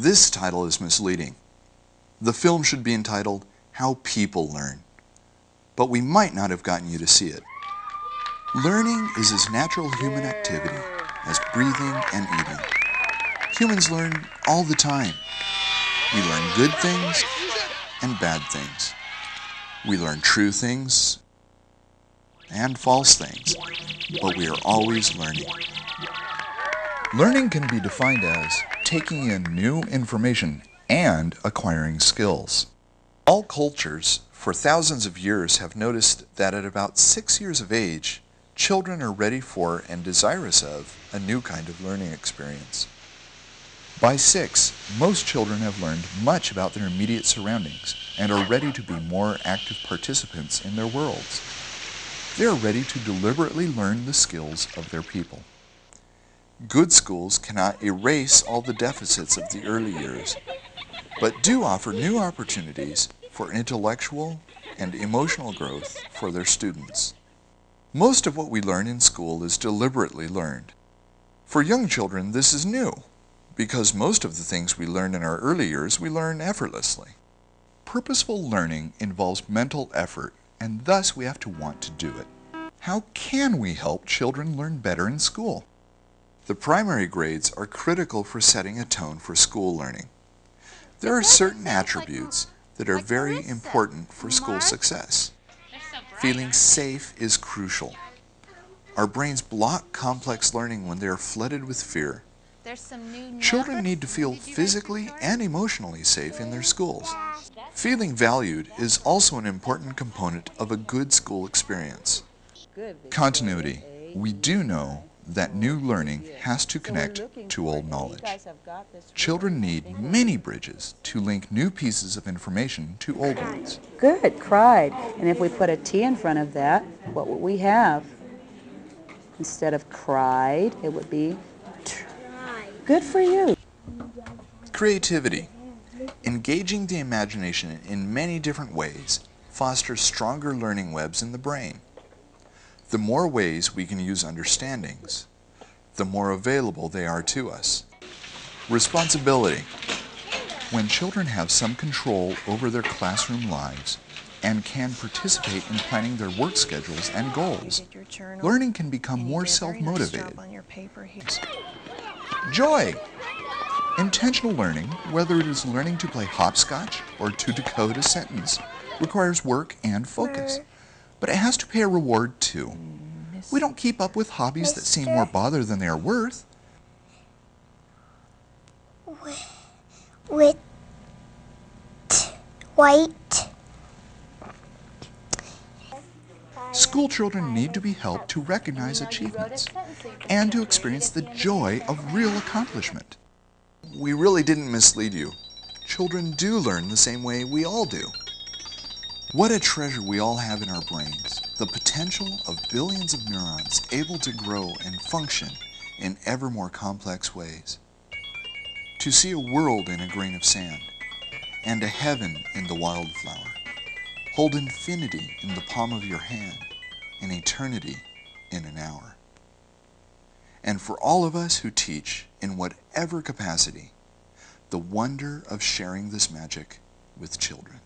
This title is misleading. The film should be entitled How People Learn, but we might not have gotten you to see it. Learning is as natural human activity as breathing and eating. Humans learn all the time. We learn good things and bad things. We learn true things and false things, but we are always learning. Learning can be defined as taking in new information and acquiring skills. All cultures for thousands of years have noticed that at about six years of age, children are ready for and desirous of a new kind of learning experience. By six, most children have learned much about their immediate surroundings and are ready to be more active participants in their worlds. They are ready to deliberately learn the skills of their people. Good schools cannot erase all the deficits of the early years, but do offer new opportunities for intellectual and emotional growth for their students. Most of what we learn in school is deliberately learned. For young children, this is new because most of the things we learn in our early years we learn effortlessly. Purposeful learning involves mental effort, and thus we have to want to do it. How can we help children learn better in school? The primary grades are critical for setting a tone for school learning. There are certain attributes that are very important for school success. Feeling safe is crucial. Our brains block complex learning when they are flooded with fear. Children need to feel physically and emotionally safe in their schools. Feeling valued is also an important component of a good school experience. Continuity. We do know that new learning has to connect to old knowledge. Children need many bridges to link new pieces of information to old ones. Good, cried. And if we put a T in front of that, what would we have? Instead of cried, it would be Good for you. Creativity. Engaging the imagination in many different ways fosters stronger learning webs in the brain. The more ways we can use understandings, the more available they are to us. Responsibility. When children have some control over their classroom lives and can participate in planning their work schedules and goals, learning can become more self-motivated. Joy. Intentional learning, whether it is learning to play hopscotch or to decode a sentence, requires work and focus. But it has to pay a reward too. We don't keep up with hobbies that seem more bother than they are worth. With white. School children need to be helped to recognize achievements and to experience the joy of real accomplishment. We really didn't mislead you. Children do learn the same way we all do. What a treasure we all have in our brains, the potential of billions of neurons able to grow and function in ever more complex ways. To see a world in a grain of sand, and a heaven in the wildflower. Hold infinity in the palm of your hand, and eternity in an hour and for all of us who teach in whatever capacity, the wonder of sharing this magic with children.